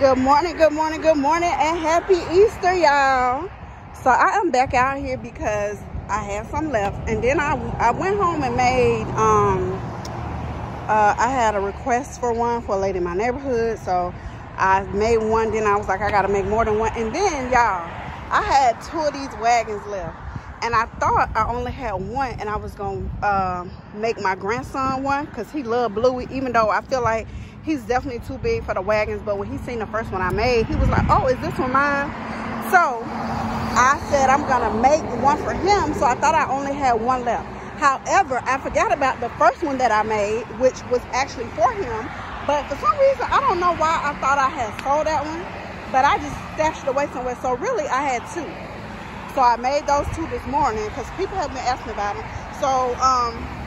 Good morning, good morning, good morning, and happy Easter, y'all. So I am back out here because I have some left. And then I, I went home and made, um, uh, I had a request for one for a lady in my neighborhood. So I made one, then I was like, I gotta make more than one. And then, y'all, I had two of these wagons left. And I thought I only had one and I was gonna uh, make my grandson one because he loved Bluey, even though I feel like he's definitely too big for the wagons but when he seen the first one i made he was like oh is this one mine? So i said i'm gonna make one for him so i thought i only had one left. However i forgot about the first one that i made which was actually for him but for some reason i don't know why i thought i had sold that one but i just stashed it away somewhere. So really i had two. So i made those two this morning because people have been asking about them so um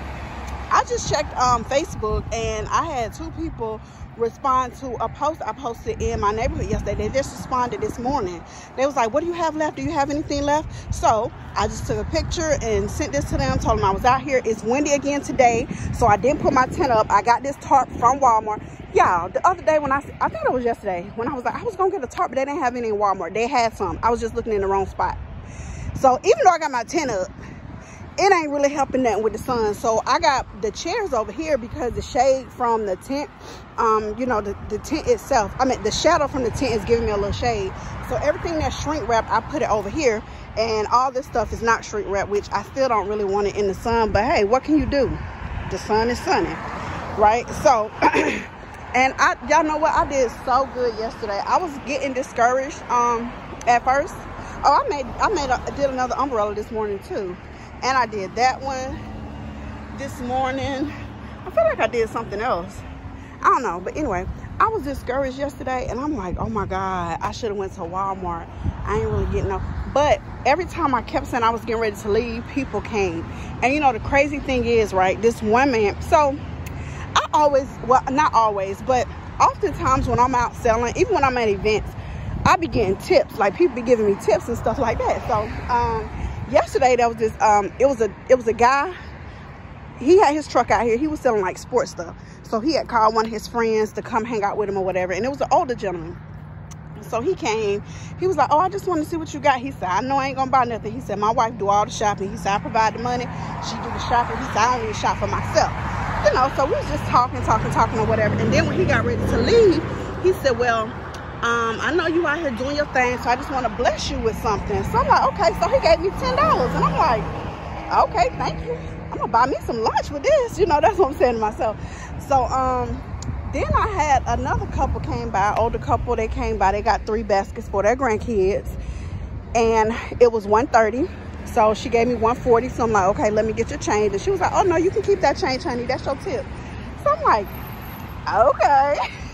I just checked um, Facebook and I had two people respond to a post I posted in my neighborhood yesterday. They just responded this morning. They was like, what do you have left? Do you have anything left? So I just took a picture and sent this to them, told them I was out here. It's windy again today, so I didn't put my tent up. I got this tarp from Walmart. Y'all, the other day when I, I think it was yesterday, when I was like, I was gonna get a tarp, but they didn't have any in Walmart. They had some. I was just looking in the wrong spot. So even though I got my tent up, it ain't really helping that with the sun. So i got the chairs over here because the shade from the tent um you know the, the tent itself i mean the shadow from the tent is giving me a little shade. So everything that's shrink wrapped i put it over here. And all this stuff is not shrink wrapped which i still don't really want it in the sun. But hey what can you do? The sun is sunny right? So and i y'all know what? I did so good yesterday. I was getting discouraged um at first. Oh i made i made a, did another umbrella this morning too and I did that one this morning. I feel like I did something else. I don't know, but anyway, I was discouraged yesterday, and I'm like, oh my god, I should have went to Walmart. I ain't really getting no. But every time I kept saying I was getting ready to leave, people came, and you know the crazy thing is, right? This one man. So I always, well, not always, but oftentimes when I'm out selling, even when I'm at events, I be getting tips. Like people be giving me tips and stuff like that. So. um yesterday there was this um it was a it was a guy he had his truck out here he was selling like sports stuff. So he had called one of his friends to come hang out with him or whatever and it was an older gentleman. So he came he was like oh i just want to see what you got. He said i know i ain't gonna buy nothing. He said my wife do all the shopping. He said i provide the money she do the shopping. He said i don't even shop for myself. You know so we was just talking talking talking or whatever and then when he got ready to leave he said well um, I know you out here doing your thing, so I just want to bless you with something. So I'm like, okay, so he gave me $10. And I'm like, okay, thank you. I'm gonna buy me some lunch with this. You know, that's what I'm saying to myself. So um, then I had another couple came by, older couple, they came by, they got three baskets for their grandkids. And it was 130 so she gave me 140 so i'm like okay let me get your change and she was like oh no you can keep that change honey that's your tip so i'm like okay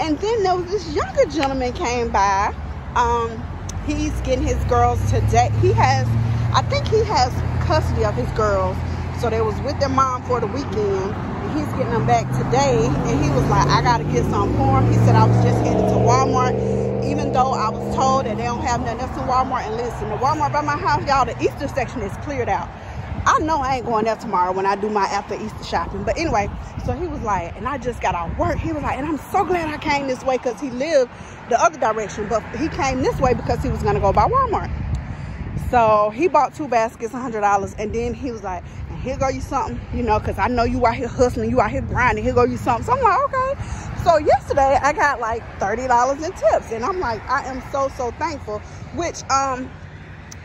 And then there was this younger gentleman came by. Um, he's getting his girls today. He has, I think he has custody of his girls. So they was with their mom for the weekend. He's getting them back today. And he was like, I got to get some for him. He said, I was just headed to Walmart. Even though I was told that they don't have nothing else in Walmart. And listen, the Walmart by my house, y'all, the Easter section is cleared out. I know I ain't going there tomorrow when I do my after Easter shopping. But anyway, so he was like, and I just got out work. He was like, and I'm so glad I came this way because he lived the other direction. But he came this way because he was going to go by Walmart. So he bought two baskets, $100. And then he was like, here go you something, you know, because I know you out here hustling, you out here grinding. Here go you something. So I'm like, okay. So yesterday I got like $30 in tips. And I'm like, I am so, so thankful. Which, um,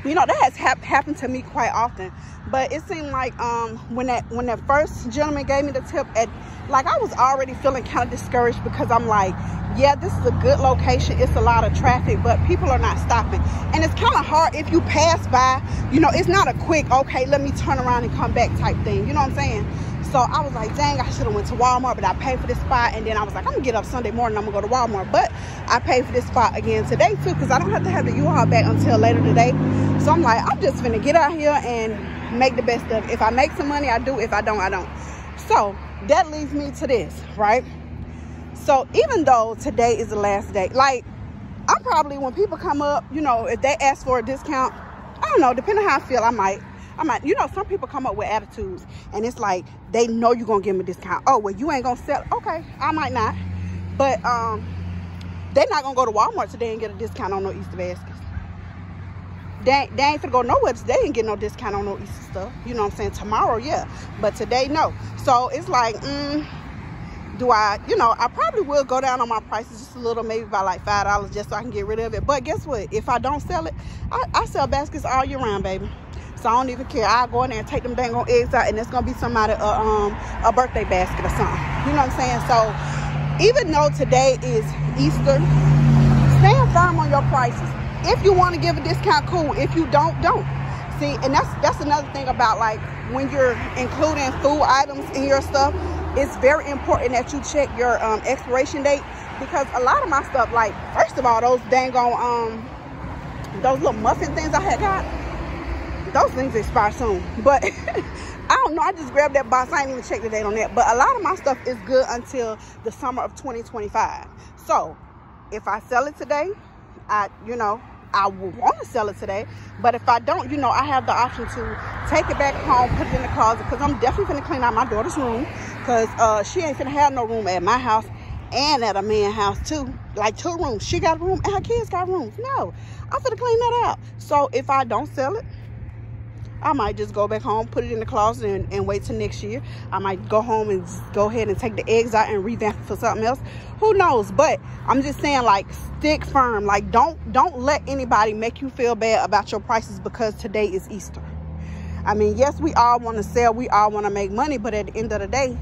you know, that has ha happened to me quite often. But it seemed like um, when that when that first gentleman gave me the tip at like i was already feeling kind of discouraged because i'm like yeah this is a good location. It's a lot of traffic but people are not stopping. And it's kind of hard if you pass by you know it's not a quick okay let me turn around and come back type thing. You know what i'm saying so i was like dang i should have went to walmart but i paid for this spot and then i was like i'm gonna get up sunday morning i'm gonna go to walmart but i paid for this spot again today too because i don't have to have the u-haul back until later today so i'm like i'm just gonna get out here and make the best of it. If I make some money, I do. If I don't, I don't. So that leads me to this, right? So even though today is the last day, like I'm probably when people come up, you know, if they ask for a discount, I don't know, depending how I feel, I might. I might, you know, some people come up with attitudes and it's like they know you're gonna give them a discount. Oh, well, you ain't gonna sell. Okay, I might not. But um, they're not gonna go to Walmart today and get a discount on no Easter baskets. They, they ain't gonna go nowhere They today and get no discount on no Easter stuff. You know what I'm saying? Tomorrow, yeah. But today, no. So it's like, mm, do I, you know, I probably will go down on my prices just a little, maybe by like $5 just so I can get rid of it. But guess what? If I don't sell it, I, I sell baskets all year round, baby. So I don't even care. I'll go in there and take them dang on eggs out and it's gonna be somebody uh, um a birthday basket or something. You know what I'm saying? So even though today is Easter, stand firm on your prices. If you want to give a discount, cool. If you don't, don't. See, and that's that's another thing about like when you're including food items in your stuff, it's very important that you check your um, expiration date because a lot of my stuff, like first of all, those dang on um those little muffin things I had got, those things expire soon. But I don't know. I just grabbed that box. I ain't even checked the date on that. But a lot of my stuff is good until the summer of 2025. So if I sell it today, I, you know, I will want to sell it today. But if I don't, you know, I have the option to take it back home, put it in the closet, because I'm definitely going to clean out my daughter's room, because uh, she ain't going to have no room at my house and at a man's house too. Like two rooms. She got a room and her kids got rooms. No, I'm going to clean that out. So if I don't sell it, I might just go back home, put it in the closet and, and wait till next year. I might go home and go ahead and take the eggs out and revamp for something else. Who knows? But I'm just saying like stick firm. Like don't don't let anybody make you feel bad about your prices because today is Easter. I mean, yes, we all want to sell. We all want to make money. But at the end of the day,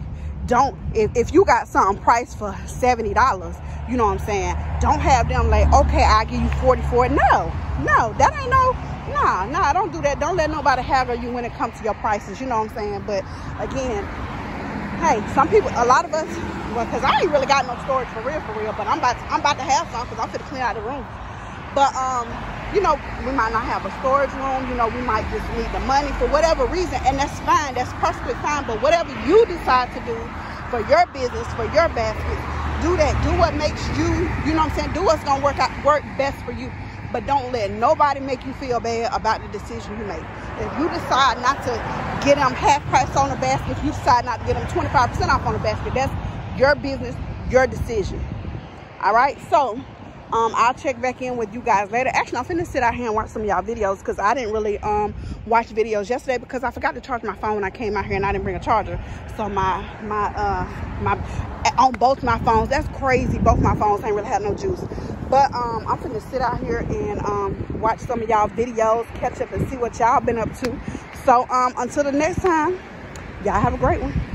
don't if, if you got something priced for $70, you know what I'm saying? Don't have them like, okay, I'll give you 44. No, no, that ain't no nah, nah, don't do that. Don't let nobody haggle you when it comes to your prices. You know what I'm saying? But again, hey, some people, a lot of us, well, cause I ain't really got no storage for real, for real. But I'm about, to, I'm about to have some cause I'm gonna clean out the room. But um, you know, we might not have a storage room. You know, we might just need the money for whatever reason, and that's fine. That's perfectly fine. But whatever you decide to do for your business, for your basket, do that. Do what makes you, you know what I'm saying? Do what's gonna work out, work best for you but don't let nobody make you feel bad about the decision you make. If you decide not to get them half price on the basket, if you decide not to get them 25% off on the basket, that's your business, your decision. All right, so um, I'll check back in with you guys later. Actually, I'm finna sit out here and watch some of y'all videos because I didn't really um, watch videos yesterday because I forgot to charge my phone when I came out here and I didn't bring a charger. So my my uh my on both my phones, that's crazy. Both my phones ain't really had no juice. But um, I'm gonna sit out here and um, watch some of y'all videos, catch up and see what y'all been up to. So um, until the next time, y'all have a great one.